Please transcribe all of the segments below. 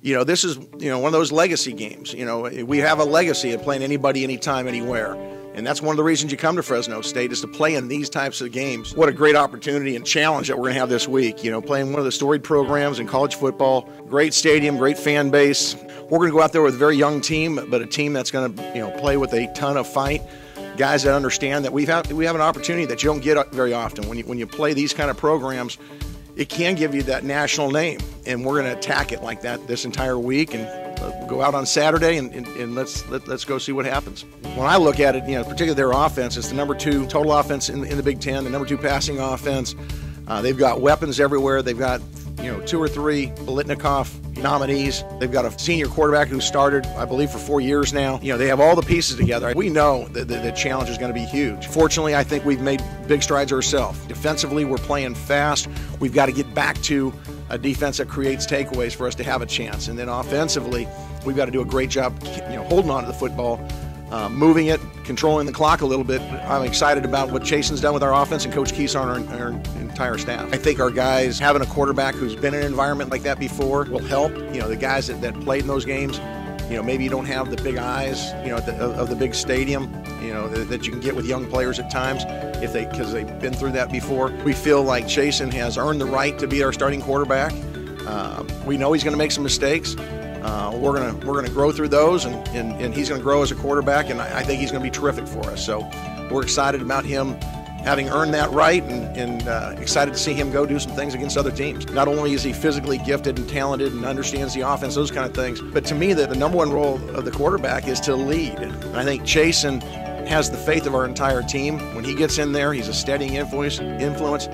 You know, this is, you know, one of those legacy games. You know, we have a legacy of playing anybody, anytime, anywhere. And that's one of the reasons you come to Fresno State is to play in these types of games. What a great opportunity and challenge that we're going to have this week. You know, playing one of the storied programs in college football, great stadium, great fan base. We're going to go out there with a very young team, but a team that's going to, you know, play with a ton of fight. Guys that understand that we've we have an opportunity that you don't get very often when you when you play these kind of programs it can give you that national name. And we're going to attack it like that this entire week and uh, go out on Saturday and, and, and let's let, us let us go see what happens. When I look at it, you know, particularly their offense, it's the number two total offense in, in the Big Ten, the number two passing offense. Uh, they've got weapons everywhere. They've got you know two or three Biletnikoff nominees. They've got a senior quarterback who started, I believe, for four years now. You know, they have all the pieces together. We know that the, the challenge is going to be huge. Fortunately, I think we've made big strides ourselves. Defensively, we're playing fast. We've got to get back to a defense that creates takeaways for us to have a chance. And then offensively, we've got to do a great job, you know, holding on to the football uh, moving it, controlling the clock a little bit. I'm excited about what Chason's done with our offense and Coach Kiesau and our, our, entire staff. I think our guys having a quarterback who's been in an environment like that before will help. You know, the guys that, that played in those games, you know, maybe you don't have the big eyes, you know, the, of the big stadium, you know, that, that you can get with young players at times if they because they've been through that before. We feel like Chason has earned the right to be our starting quarterback. Uh, we know he's going to make some mistakes. Uh, we're gonna we're gonna grow through those, and, and, and he's gonna grow as a quarterback, and I, I, think he's gonna be terrific for us. So we're excited about him having earned that right, and, and uh, excited to see him go do some things against other teams. Not only is he physically gifted and talented and understands the offense, those kind of things, but to me, the, the number one role of the quarterback is to lead. And I think Chason has the faith of our entire team. When he gets in there, he's a steadying influence. influence.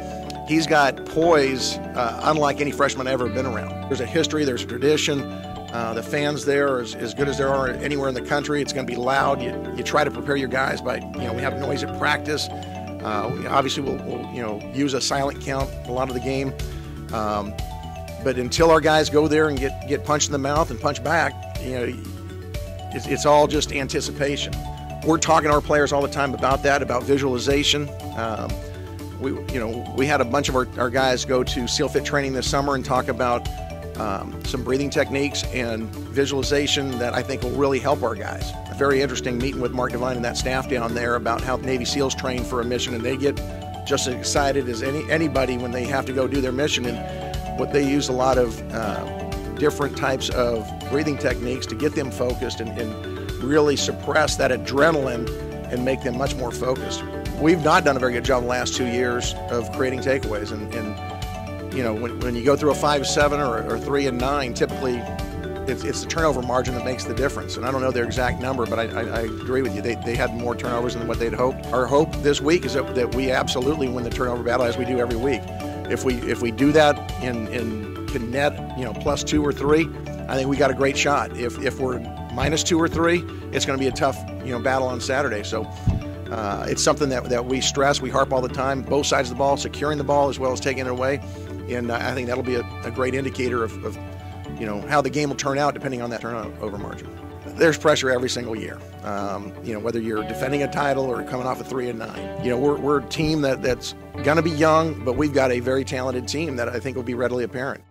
He's got poise uh, unlike any freshman I've ever been around. There's a history, there's a tradition. Uh, the fans there are as, as, good as there are anywhere in the country. It's going to be loud. You, you try to prepare your guys by, you know, we have noise at practice. Uh, we obviously, we'll, we'll, you know, use a silent count a lot of the game. Um, but until our guys go there and get, get punched in the mouth and punch back, you know, it's, it's all just anticipation. We're talking to our players all the time about that, about visualization. Um, we, you know, we had a bunch of our, our guys go to SEALFIT training this summer and talk about um, some breathing techniques and visualization that I think will really help our guys. A very interesting meeting with Mark Divine and that staff down there about how Navy SEALs train for a mission, and they get just as excited as any anybody when they have to go do their mission. And what they use a lot of uh, different types of breathing techniques to get them focused and, and really suppress that adrenaline and make them much more focused. We've not done a very good job the last two years of creating takeaways, and, and you know, when, when you go through a five seven or, or three and nine, typically it's, it's the turnover margin that makes the difference. And I don't know their exact number, but I, I, I, agree with you. They, they had more turnovers than what they'd hoped. Our hope this week is that, that we absolutely win the turnover battle as we do every week. If we if we do that in in can net you know plus two or three, I think we got a great shot. If if we're minus two or three, it's going to be a tough you know battle on Saturday. So. Uh, it's something that, that we stress, we harp all the time, both sides of the ball, securing the ball as well as taking it away and I think that'll be a, a great indicator of, of, you know, how the game will turn out depending on that turnover margin. There's pressure every single year. Um, you know, whether you're defending a title or coming off a three and nine. You know, we're, we're a team that, that's going to be young, but we've got a very talented team that I think will be readily apparent.